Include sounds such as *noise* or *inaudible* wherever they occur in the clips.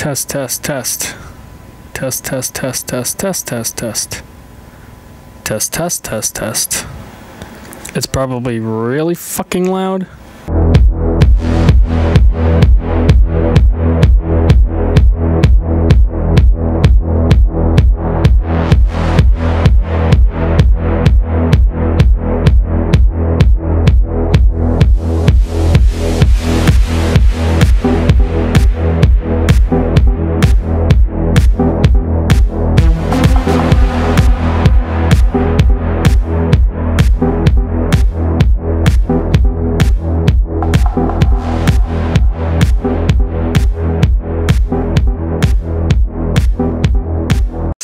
Test, test, test. Test, test, test, test, test, test, test. Test, test, test, test. It's probably really fucking loud.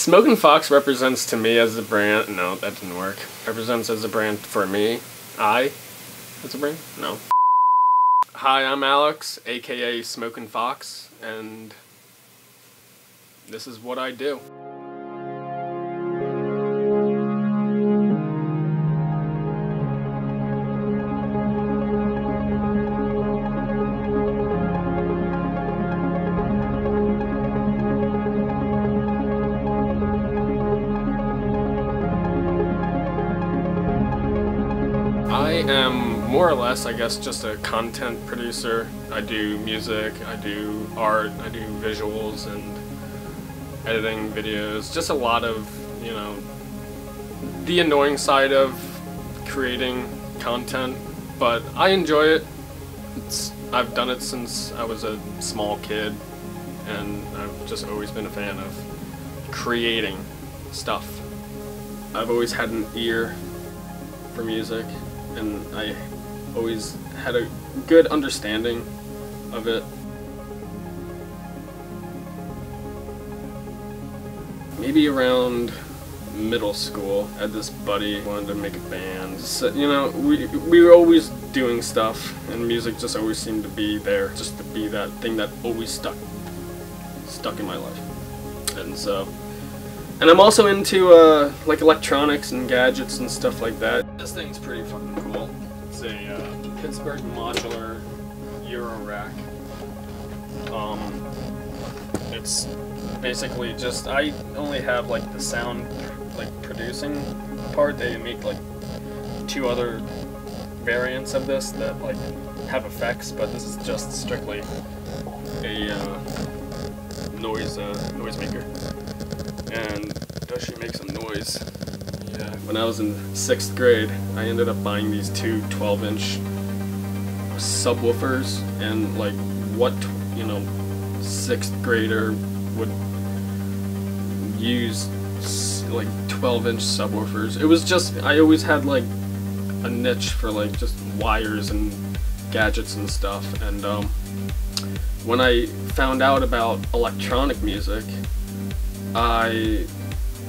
Smoking Fox represents to me as a brand. No, that didn't work. Represents as a brand for me. I, as a brand. No. Hi, I'm Alex, aka Smoking Fox, and this is what I do. More or less, I guess, just a content producer. I do music, I do art, I do visuals and editing videos. Just a lot of, you know, the annoying side of creating content, but I enjoy it. It's, I've done it since I was a small kid, and I've just always been a fan of creating stuff. I've always had an ear for music and I always had a good understanding of it. Maybe around middle school, I had this buddy wanted to make a band. So, you know, we we were always doing stuff, and music just always seemed to be there, just to be that thing that always stuck, stuck in my life. And so, and I'm also into uh, like electronics and gadgets and stuff like that. This thing's pretty fucking cool. It's a uh, Pittsburgh modular Eurorack. Um, it's basically just I only have like the sound like producing part. They make like two other variants of this that like have effects, but this is just strictly a uh, noise uh, noisemaker and does she make some noise? When I was in sixth grade, I ended up buying these two 12-inch subwoofers, and like, what you know, sixth grader would use like 12-inch subwoofers? It was just I always had like a niche for like just wires and gadgets and stuff, and um, when I found out about electronic music I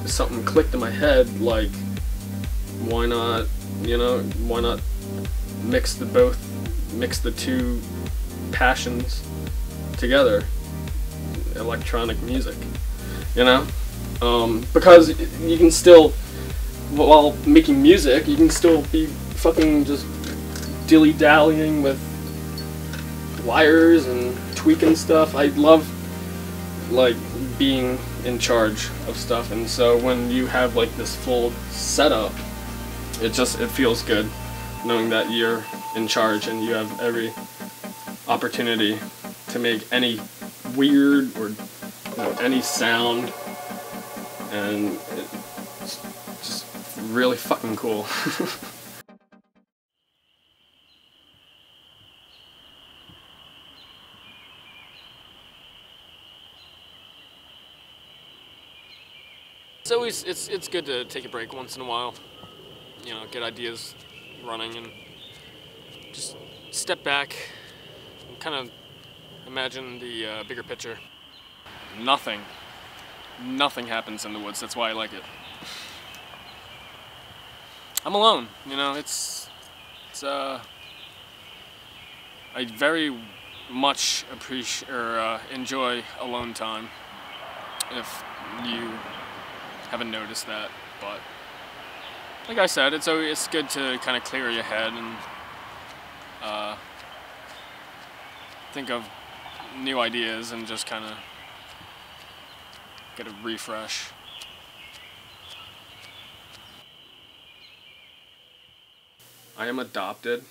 something clicked in my head like why not you know why not mix the both mix the two passions together? Electronic music you know? Um, because you can still while making music you can still be fucking just dilly dallying with wires and tweaking stuff. I love like being in charge of stuff. And so when you have like this full setup it just it feels good knowing that you're in charge and you have every opportunity to make any weird or you know, any sound. And it's just really fucking cool *laughs* It's always it's it's good to take a break once in a while. You know, get ideas running and just step back and kind of imagine the uh, bigger picture. Nothing, nothing happens in the woods. That's why I like it. I'm alone. You know, it's it's uh. I very much appreciate or uh, enjoy alone time. If you haven't noticed that, but like I said, it's always, it's good to kind of clear your head and uh, think of new ideas and just kind of get a refresh. I am adopted.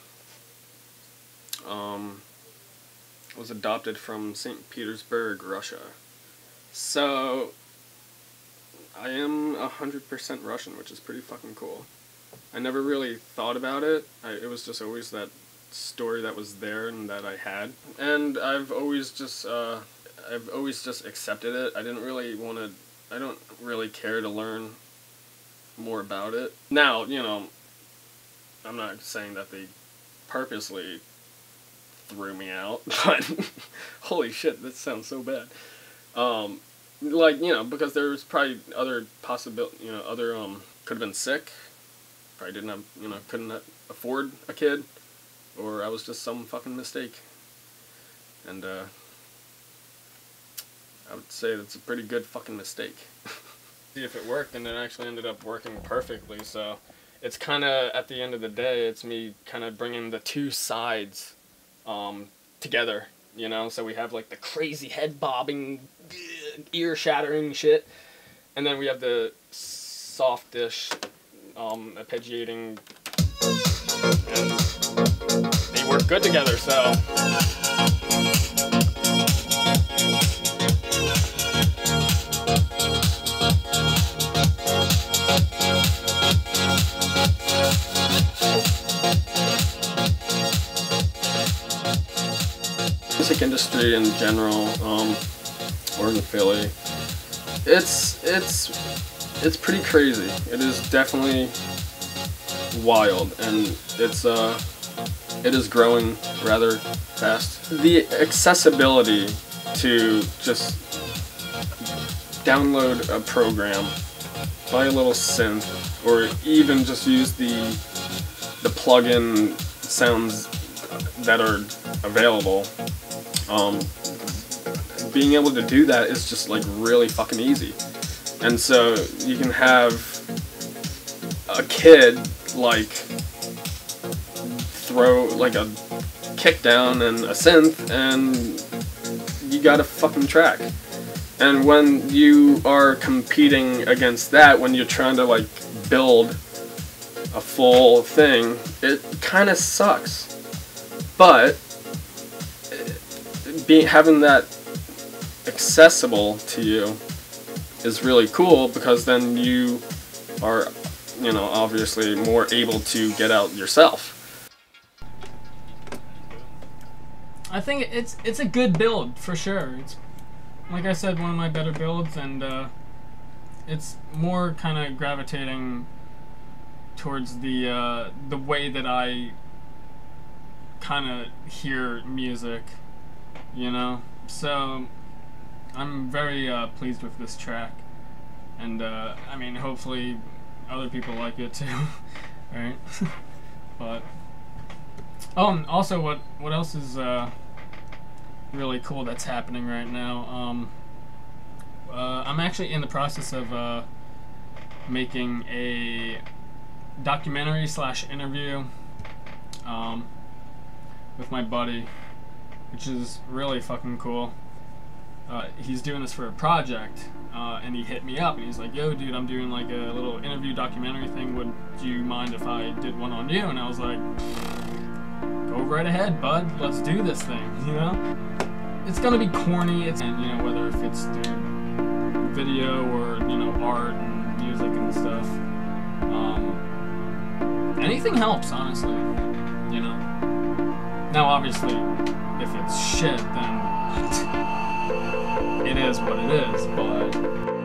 Um, was adopted from St. Petersburg, Russia. So, I am 100% Russian, which is pretty fucking cool. I never really thought about it. I, it was just always that story that was there and that I had. And I've always just, uh, I've always just accepted it. I didn't really want to, I don't really care to learn more about it. Now, you know, I'm not saying that they purposely threw me out, *laughs* but *laughs* holy shit, that sounds so bad. Um, like you know, because there was probably other possibility, you know, other um could have been sick. Probably didn't have, you know, couldn't afford a kid, or I was just some fucking mistake. And uh, I would say that's a pretty good fucking mistake. *laughs* See if it worked, and it actually ended up working perfectly. So it's kind of at the end of the day, it's me kind of bringing the two sides um, together. You know, so we have like the crazy head bobbing, ear shattering shit, and then we have the softish, um, arpeggiating, and they work good together. So. music industry in general, um, or in Philly, it's it's it's pretty crazy. It is definitely wild, and it's uh, it is growing rather fast. The accessibility to just download a program, buy a little synth, or even just use the the plugin sounds that are available um, being able to do that is just like really fucking easy. And so you can have a kid like throw like a kick down and a synth and you got a fucking track. And when you are competing against that, when you're trying to like build a full thing, it kind of sucks. But eh, being having that accessible to you is really cool because then you are, you know, obviously more able to get out yourself. I think it's it's a good build for sure. It's like I said, one of my better builds, and uh, it's more kind of gravitating towards the uh, the way that I kind of hear music you know? So, I'm very uh, pleased with this track. And, uh, I mean, hopefully other people like it too, *laughs* right? *laughs* but, oh, and also what, what else is, uh, really cool that's happening right now? Um, uh, I'm actually in the process of, uh, making a documentary slash interview, um, with my buddy which is really fucking cool. Uh, he's doing this for a project, uh, and he hit me up, and he's like, "Yo, dude, I'm doing like a little interview documentary thing. Would you mind if I did one on you?" And I was like, "Go right ahead, bud. Let's do this thing." *laughs* You know, it's gonna be corny. It's and you know whether if it's through video or you know art and music and stuff. Um, anything helps, honestly. You know. Now, obviously if it's shit, then *laughs* it is what it is, but